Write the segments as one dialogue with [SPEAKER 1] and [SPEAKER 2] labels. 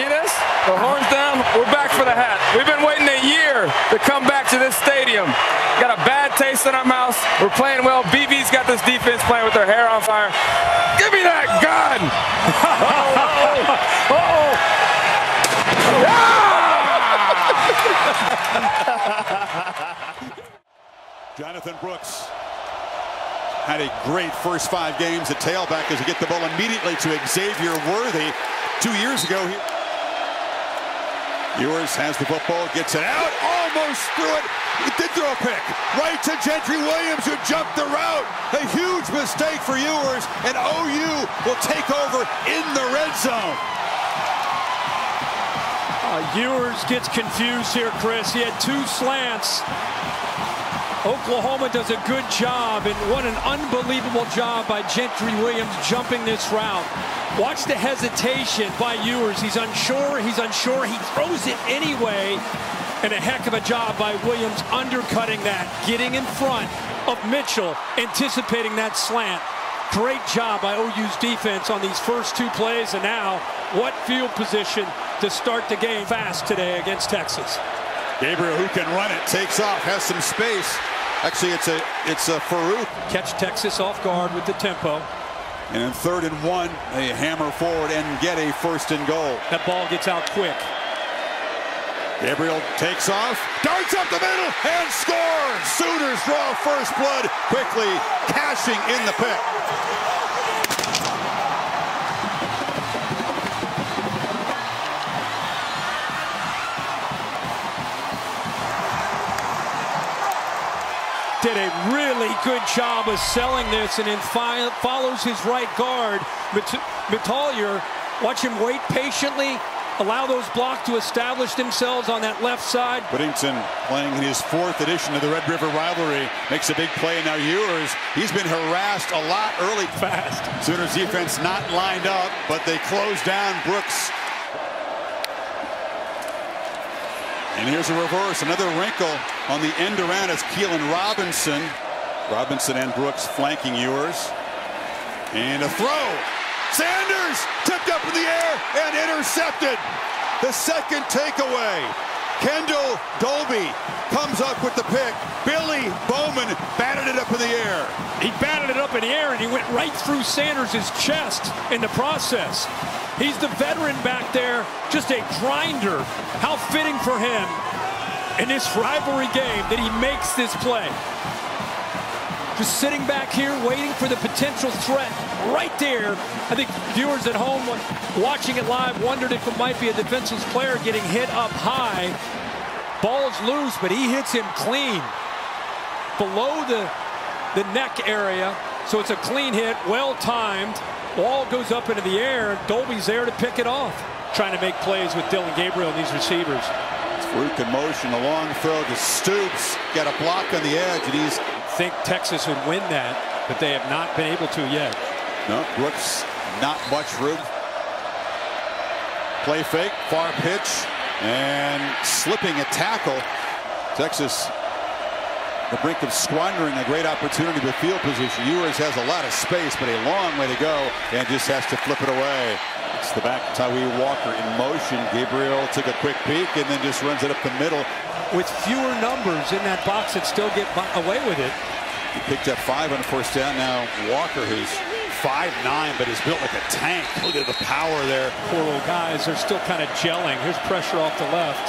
[SPEAKER 1] See this? The horns down. We're back for the hat. We've been waiting a year to come back to this stadium. Got a bad taste in our mouths. We're playing well. BB's got this defense playing with their hair on fire. Give me that gun! oh, oh, oh.
[SPEAKER 2] Jonathon Brooks had a great first five games at tailback as he get the ball immediately to Xavier Worthy. Two years ago, he Ewers has the football, gets it out, almost threw it. He did throw a pick. Right to Gentry Williams, who jumped the route. A huge mistake for Ewers, and OU will take over in the red zone.
[SPEAKER 3] Uh, Ewers gets confused here, Chris. He had two slants. Oklahoma does a good job, and what an unbelievable job by Gentry Williams jumping this route. Watch the hesitation by Ewers. He's unsure, he's unsure, he throws it anyway, and a heck of a job by Williams undercutting that, getting in front of Mitchell, anticipating that slant. Great job by OU's defense on these first two plays, and now what field position to start the game fast today against Texas.
[SPEAKER 2] Gabriel, who can run it, takes off, has some space. Actually, it's a it's a Farooq.
[SPEAKER 3] Catch Texas off guard with the tempo.
[SPEAKER 2] And in third and one, they hammer forward and get a first and goal.
[SPEAKER 3] That ball gets out quick.
[SPEAKER 2] Gabriel takes off, darts up the middle, and scores! Sooners draw first blood quickly, cashing in the pick.
[SPEAKER 3] Did a really good job of selling this and then follows his right guard. Metallier, watch him wait patiently, allow those blocks to establish themselves on that left side.
[SPEAKER 2] Whittington playing in his fourth edition of the Red River rivalry makes a big play. Now Ewers, he's been harassed a lot early.
[SPEAKER 3] Fast.
[SPEAKER 2] Sooners defense not lined up, but they close down Brooks And here's a reverse, another wrinkle on the end around as Keilan Robinson. Robinson and Brooks flanking Ewers. And a throw. Sanders tipped up in the air and intercepted. The second takeaway. Kendel Dolby comes up with the pick. Billy Bowman batted it up in the air.
[SPEAKER 3] He batted it up in the air and he went right through Sanders' chest in the process. He's the veteran back there, just a grinder. How fitting for him in this rivalry game that he makes this play. Just sitting back here waiting for the potential threat right there. I think viewers at home watching it live wondered if it might be a defenseless player getting hit up high. Ball's loose, but he hits him clean. Below the, the neck area. So it's a clean hit, well timed. Ball goes up into the air. Dolby's there to pick it off. Trying to make plays with Dillon Gabriel and these receivers.
[SPEAKER 2] Farooq in motion, a long throw to Stoops. Got a block on the edge, and he's.
[SPEAKER 3] Think Texas would win that, but they have not been able to yet.
[SPEAKER 2] No, Brooks, not much room. Play fake, far pitch, and slipping a tackle. Texas the brink of squandering a great opportunity with field position. Ewers has a lot of space, but a long way to go, and just has to flip it away. It's the back Tawee Walker in motion. Gabriel took a quick peek and then just runs it up the middle.
[SPEAKER 3] With fewer numbers in that box that still get away with it.
[SPEAKER 2] He picked up five on the first down. Now Walker, who's 5'9", but is built like a tank. Look at the power there.
[SPEAKER 3] Poor little guys, they're still kind of gelling. Here's pressure off the left.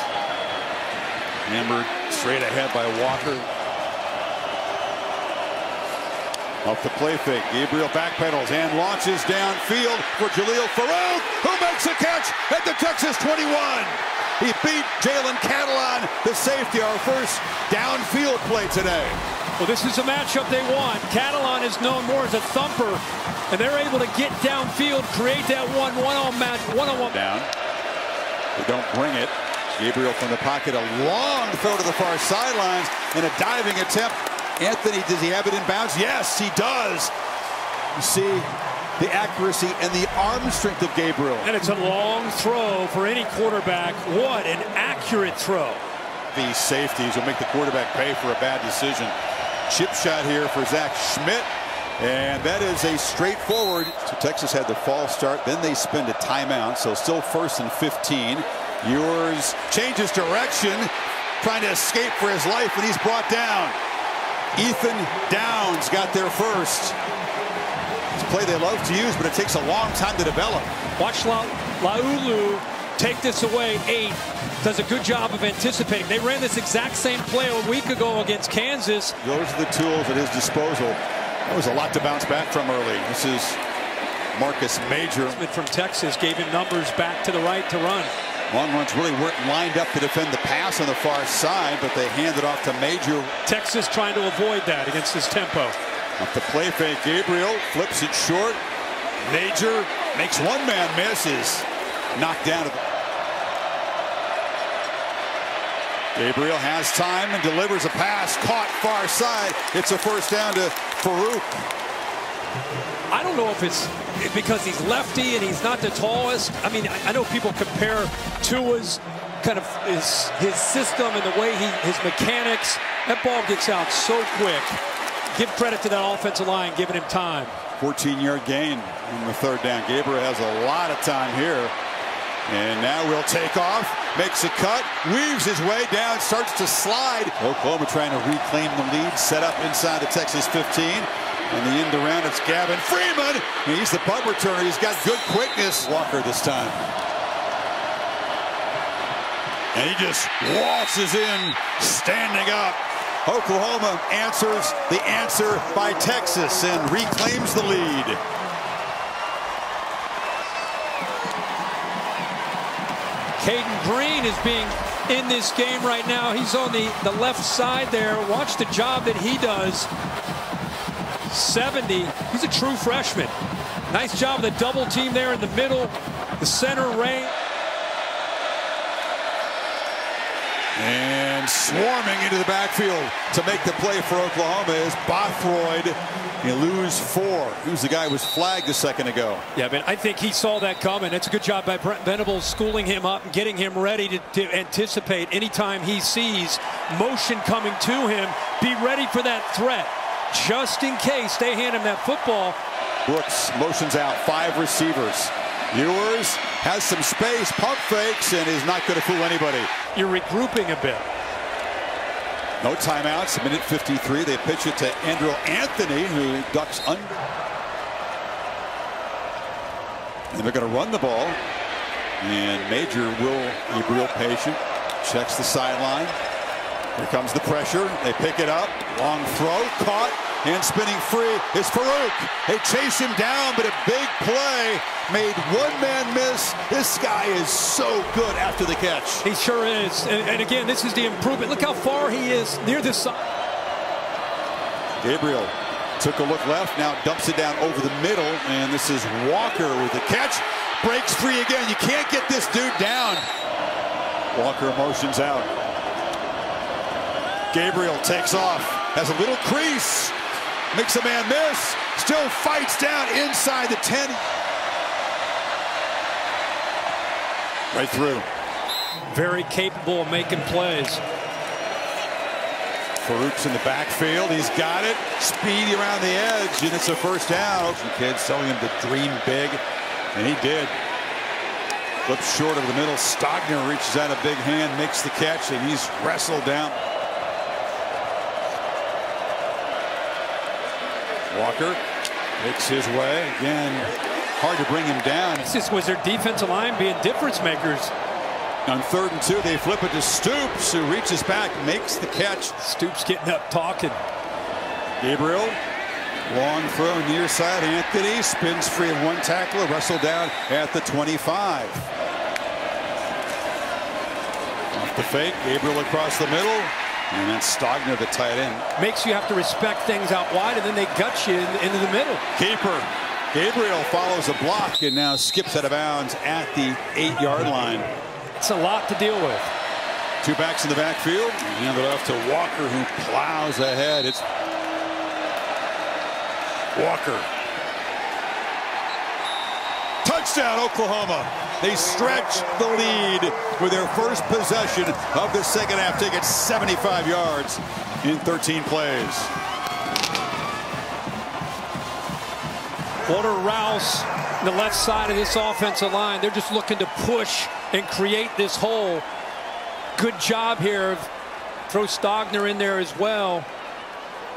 [SPEAKER 2] Hammered straight ahead by Walker. Off the play fake, Gabriel backpedals and launches downfield for Jalil Farooq, who makes a catch at the Texas 21. He beat Jalen Catalon, the safety, our first downfield play today.
[SPEAKER 3] Well, this is a matchup they want. Catalon is known more as a thumper, and they're able to get downfield, create that one one-on match, one-on-one.
[SPEAKER 2] Down. They don't bring it. Gabriel from the pocket, a long throw to the far sidelines, and a diving attempt Anthony, does he have it in bounds? Yes, he does. You see the accuracy and the arm strength of Gabriel.
[SPEAKER 3] And it's a long throw for any quarterback. What an accurate throw.
[SPEAKER 2] These safeties will make the quarterback pay for a bad decision. Chip shot here for Zach Schmidt. And that is a straightforward. So Texas had the false start. Then they spend a timeout. So still first and 15. Ewers changes direction, trying to escape for his life, and he's brought down. Ethan Downs got there first. It's a play they love to use, but it takes a long time to develop.
[SPEAKER 3] Watch La Laulu take this away eight. Does a good job of anticipating. They ran this exact same play a week ago against Kansas.
[SPEAKER 2] Those are the tools at his disposal. That was a lot to bounce back from early. This is Marcus Major.
[SPEAKER 3] From Texas gave him numbers back to the right to run.
[SPEAKER 2] Long runs really weren't lined up to defend the pass on the far side, but they handed off to Major.
[SPEAKER 3] Texas trying to avoid that against his tempo.
[SPEAKER 2] Off the play fake, Gabriel flips it short. Major makes one man misses. knocked down. Gabriel has time and delivers a pass, caught far side. It's a first down to Farooq.
[SPEAKER 3] I don't know if it's because he's lefty and he's not the tallest. I mean, I know people compare Tua's kind of his his system and the way he his mechanics. That ball gets out so quick. Give credit to that offensive line giving him time.
[SPEAKER 2] 14-yard gain in the third down. Gabriel has a lot of time here. And now we'll take off, makes a cut, weaves his way down, starts to slide. Oklahoma trying to reclaim the lead, set up inside the Texas 15. And the end around, it's Gavin Freeman. He's the punt returner. He's got good quickness. Walker this time. And he just waltzes in, standing up. Oklahoma answers the answer by Texas and reclaims the lead.
[SPEAKER 3] Cayden Green is being in this game right now. He's on the, the left side there. Watch the job that he does. 70. He's a true freshman. Nice job of the double team there in the middle. The center range.
[SPEAKER 2] And swarming into the backfield to make the play for Oklahoma is Bothroyd. You lose four. He was the guy who was flagged a second ago.
[SPEAKER 3] Yeah, but I think he saw that coming. It's a good job by Brent Venables schooling him up and getting him ready to, to anticipate anytime he sees motion coming to him. Be ready for that threat just in case they hand him that football.
[SPEAKER 2] Brooks motions out five receivers. Ewers has some space, pump fakes, and is not going to fool anybody.
[SPEAKER 3] You're regrouping a bit.
[SPEAKER 2] No timeouts. Minute 53. They pitch it to Andrel Anthony, who ducks under. And they're going to run the ball. And Major will be real patient. Checks the sideline. Here comes the pressure. They pick it up. Long throw. Caught. And spinning free is Farooq. They chase him down, but a big play made one man miss. This guy is so good after the catch.
[SPEAKER 3] He sure is. And, and again, this is the improvement. Look how far he is near the side.
[SPEAKER 2] Gabriel took a look left, now dumps it down over the middle, and this is Walker with the catch. Breaks free again. You can't get this dude down. Walker motions out. Gabriel takes off, has a little crease, makes a man miss, still fights down inside the 10. Right through.
[SPEAKER 3] Very capable of making plays.
[SPEAKER 2] Farooq's in the backfield. He's got it. Speedy around the edge, and it's a first down. Some kids telling him to dream big, and he did. Flips short of the middle. Stogner reaches out a big hand, makes the catch, and he's wrestled down. Walker makes his way. Again, hard to bring him down.
[SPEAKER 3] This was their defensive line being difference makers.
[SPEAKER 2] On third and two, they flip it to Stoops, who reaches back, makes the catch.
[SPEAKER 3] Stoops getting up, talking.
[SPEAKER 2] Gabriel, long throw near side. Anthony spins free of one tackler, wrestled down at the 25. Off the fake, Gabriel across the middle. And then Stogner, the tight end.
[SPEAKER 3] Makes you have to respect things out wide, and then they gut you in, into the middle.
[SPEAKER 2] Keeper. Gabriel follows a block and now skips out of bounds at the eight-yard line.
[SPEAKER 3] It's a lot to deal with.
[SPEAKER 2] Two backs in the backfield. Hand it off to Walker, who plows ahead. It's Walker. Touchdown, Oklahoma. They stretch the lead with their first possession of the second half. Take it 75 yards in 13 plays.
[SPEAKER 3] Walter Rouse, the left side of this offensive line, they're just looking to push and create this hole. Good job here. Throw Stogner in there as well.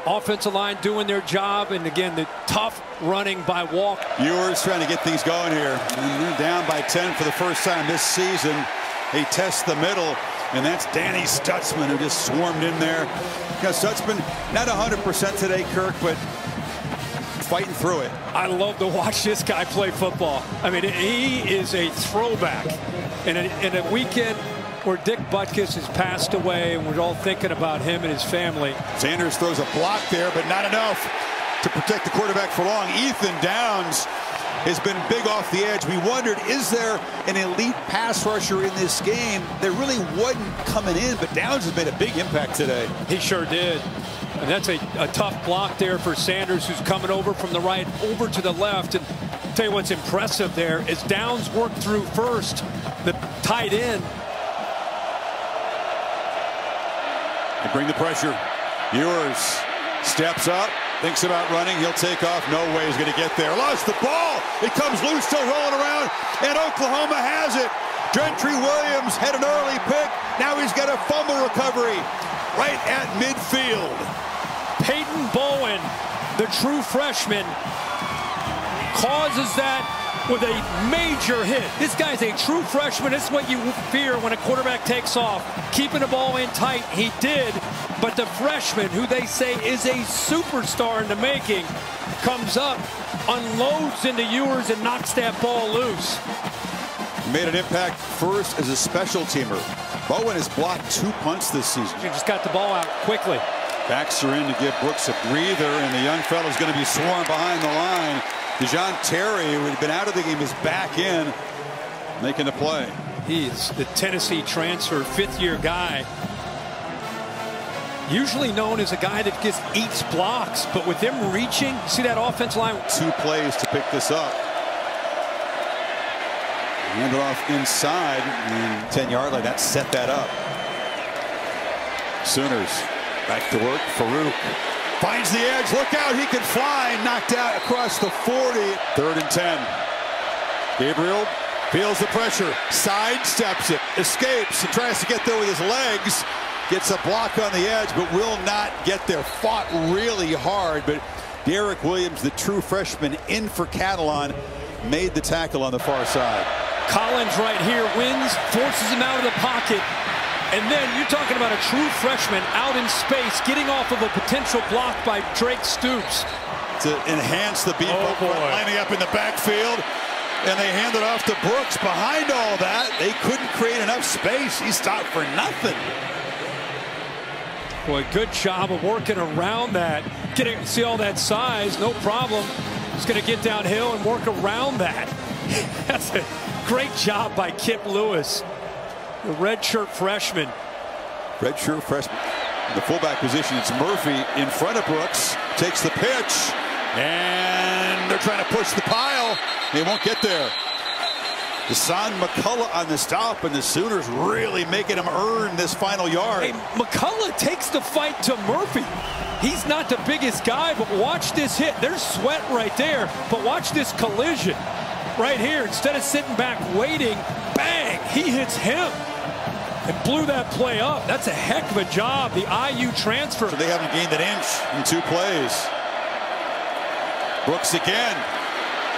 [SPEAKER 3] Offensive line doing their job, and again, the tough running by Walk.
[SPEAKER 2] Ewers trying to get things going here. They're down by 10 for the first time this season. He tests the middle, and that's Danny Stutsman who just swarmed in there. You know, Stutsman, not 100% today, Kirk, but fighting through it.
[SPEAKER 3] I love to watch this guy play football. I mean, he is a throwback. And a, in a weekend where Dick Butkus has passed away, and we're all thinking about him and his family.
[SPEAKER 2] Sanders throws a block there, but not enough to protect the quarterback for long. Ethan Downs has been big off the edge. We wondered, is there an elite pass rusher in this game? There really wasn't coming in, but Downs has made a big impact today.
[SPEAKER 3] He sure did. And that's a, a tough block there for Sanders, who's coming over from the right over to the left. And I'll tell you what's impressive there is Downs worked through first, the tight end,
[SPEAKER 2] They bring the pressure. Ewers steps up, thinks about running. He'll take off. No way he's going to get there. Lost the ball. It comes loose, still rolling around, and Oklahoma has it. Gentry Williams had an early pick. Now he's got a fumble recovery right at midfield.
[SPEAKER 3] Peyton Bowen, the true freshman, causes that with a major hit. This guy's a true freshman. This is what you fear when a quarterback takes off. Keeping the ball in tight, he did. But the freshman, who they say is a superstar in the making, comes up, unloads into Ewers, and knocks that ball loose.
[SPEAKER 2] Made an impact first as a special teamer. Bowen has blocked two punts this season.
[SPEAKER 3] He just got the ball out quickly.
[SPEAKER 2] Backs are in to give Brooks a breather, and the young fellow's going to be swarmed behind the line. Da'Jon Terry, who had been out of the game, is back in, making the play.
[SPEAKER 3] He's the Tennessee transfer, fifth-year guy. Usually known as a guy that just eats blocks, but with them reaching, see that offense line?
[SPEAKER 2] Two plays to pick this up. Hand it off inside, and 10-yard line, that set that up. Sooners back to work. Farooq Finds the edge. Look out. He can fly. Knocked out across the 40. Third and 10. Gabriel feels the pressure. Sidesteps it. Escapes and tries to get there with his legs. Gets a block on the edge, but will not get there. Fought really hard, but Derrick Williams, the true freshman in for Catalon, made the tackle on the far side.
[SPEAKER 3] Collins right here wins, forces him out of the pocket, and then you're talking about a true freshman out in space, getting off of a potential block by Drake Stoops.
[SPEAKER 2] To enhance the beef oh, boy. lining up in the backfield. And they hand it off to Brooks. Behind all that, they couldn't create enough space. He stopped for nothing.
[SPEAKER 3] Boy, good job of working around that. Getting see all that size, no problem. He's going to get downhill and work around that. That's a great job by Kip Lewis the redshirt freshman.
[SPEAKER 2] Redshirt freshman. The fullback position, it's Murphy in front of Brooks. Takes the pitch. And they're trying to push the pile. They won't get there. Dasan McCullough on the stop, and the Sooners really making him earn this final yard.
[SPEAKER 3] Hey, McCullough takes the fight to Murphy. He's not the biggest guy, but watch this hit. There's sweat right there, but watch this collision right here. Instead of sitting back waiting, bang, he hits him and blew that play up. That's a heck of a job, the IU transfer.
[SPEAKER 2] So they haven't gained an inch in two plays. Brooks again.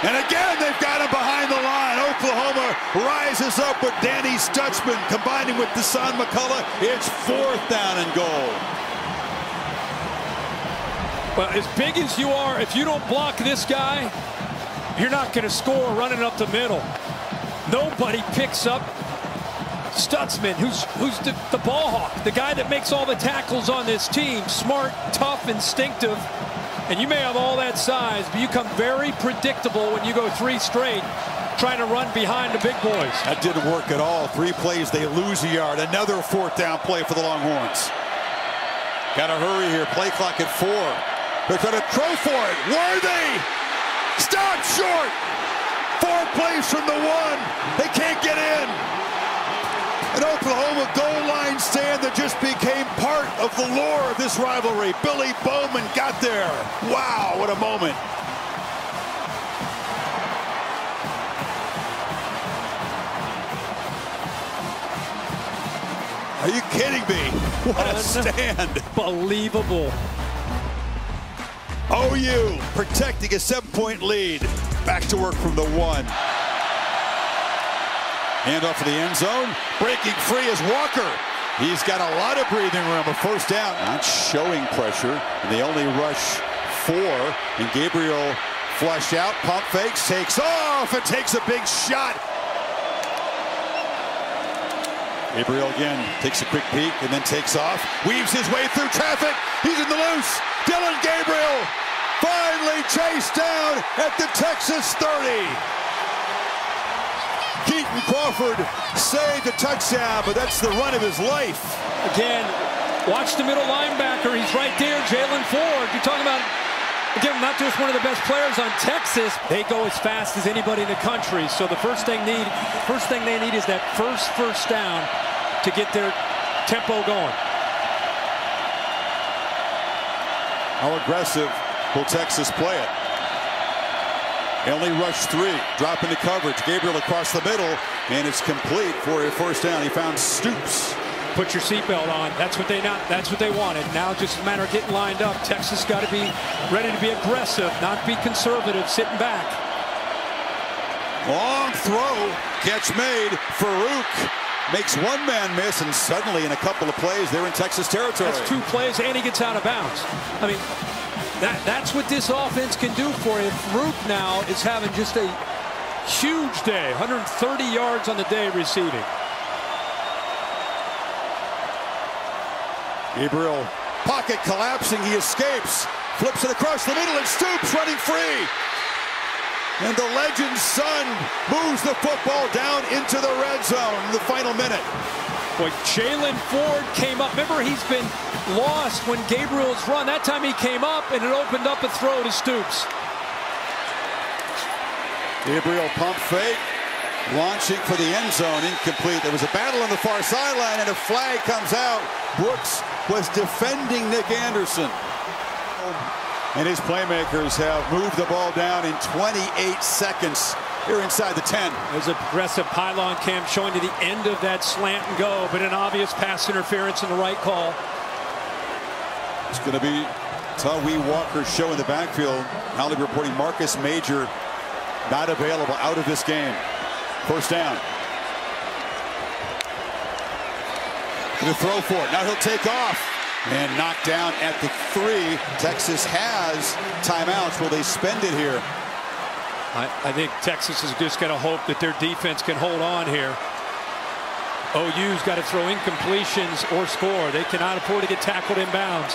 [SPEAKER 2] And again, they've got him behind the line. Oklahoma rises up with Danny Stutsman combining with Dasan McCullough. It's fourth down and goal.
[SPEAKER 3] Well, as big as you are, if you don't block this guy, you're not going to score running up the middle. Nobody picks up Stutsman, who's who's the, the ball hawk, the guy that makes all the tackles on this team. Smart, tough, instinctive. And you may have all that size, but you come very predictable when you go three straight trying to run behind the big boys.
[SPEAKER 2] That didn't work at all. Three plays, they lose a yard. Another fourth down play for the Longhorns. Got to hurry here. Play clock at four. They're trying to throw for it. Worthy! Stop short! Four plays from the one. They can't get in. An Oklahoma goal line stand that just became part of the lore of this rivalry. Billy Bowman got there. Wow, what a moment. Are you kidding me? What a stand.
[SPEAKER 3] Believable.
[SPEAKER 2] OU protecting a seven-point lead. Back to work from the one. Hand off to the end zone. Breaking free is Walker. He's got a lot of breathing room. A first down. Not showing pressure. And they only rush four. And Gabriel flush out. Pump fakes. Takes off. And takes a big shot. Gabriel again takes a quick peek and then takes off. Weaves his way through traffic. He's in the loose. Dillon Gabriel finally chased down at the Texas 30. Keaton Crawford saved a touchdown, but that's the run of his life.
[SPEAKER 3] Again, watch the middle linebacker. He's right there, Jaylan Ford. You're talking about, again, not just one of the best players on Texas. They go as fast as anybody in the country. So the first thing need, first thing they need is that first first down to get their tempo going.
[SPEAKER 2] How aggressive will Texas play it? Only rush three, drop into coverage. Gabriel across the middle, and it's complete for a first down. He found Stoops.
[SPEAKER 3] Put your seatbelt on. That's what they not. That's what they wanted. Now just a matter of getting lined up. Texas got to be ready to be aggressive, not be conservative, sitting back.
[SPEAKER 2] Long throw, catch made. Farooq makes one man miss, and suddenly in a couple of plays, they're in Texas territory.
[SPEAKER 3] That's two plays, and he gets out of bounds. I mean, that, that's what this offense can do for you. Farooq now is having just a huge day, 130 yards on the day receiving.
[SPEAKER 2] Gabriel, pocket collapsing, he escapes, flips it across the middle, and Stoops running free. And the legend's son moves the football down into the red zone in the final minute.
[SPEAKER 3] Boy, Jaylan Ford came up. Remember, he's been lost when Gabriel's run. That time he came up, and it opened up a throw to Stoops.
[SPEAKER 2] Gabriel pump fake, launching for the end zone, incomplete. There was a battle on the far sideline, and a flag comes out. Brooks was defending Nick Anderson. And his playmakers have moved the ball down in 28 seconds here inside the 10.
[SPEAKER 3] There's a progressive pylon cam showing to the end of that slant and go, but an obvious pass interference in the right call.
[SPEAKER 2] It's going to be Tawee Walker show in the backfield. Holly reporting Marcus Major not available out of this game. First down. Gonna throw for it. Now he'll take off and knocked down at the three. Texas has timeouts. Will they spend it here?
[SPEAKER 3] I, I think Texas is just going to hope that their defense can hold on here. OU's got to throw incompletions or score. They cannot afford to get tackled in bounds.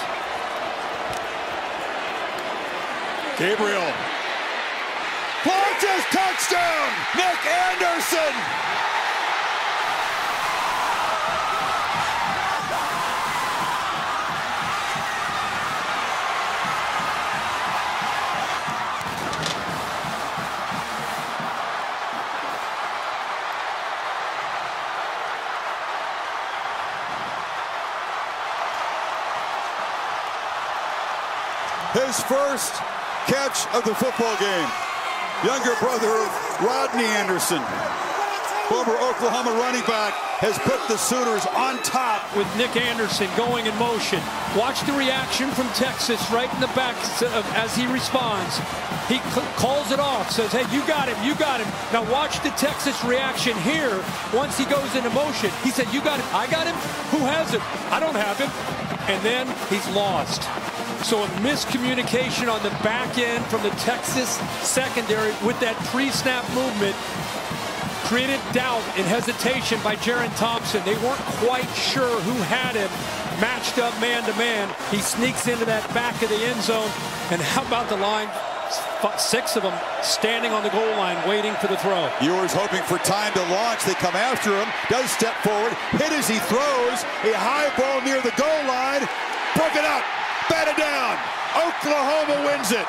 [SPEAKER 2] Gabriel. Touchdown! Nick Anderson! His first catch of the football game. Younger brother of Rodney Anderson. Former Oklahoma running back has put the Sooners on top.
[SPEAKER 3] With Nick Anderson going in motion. Watch the reaction from Texas right in the back as he responds. He calls it off, says, hey, you got him, you got him. Now watch the Texas reaction here once he goes into motion. He said, you got him, I got him, who has him? I don't have him. And then he's lost. So a miscommunication on the back end from the Texas secondary with that pre-snap movement created doubt and hesitation by Jerrin Thompson. They weren't quite sure who had him matched up man-to-man. -man. He sneaks into that back of the end zone. And how about the line? Six of them standing on the goal line waiting for the throw.
[SPEAKER 2] Ewers hoping for time to launch. They come after him. Does step forward. Hit as he throws. A high ball near the goal line. Broke it up batted down. Oklahoma wins it.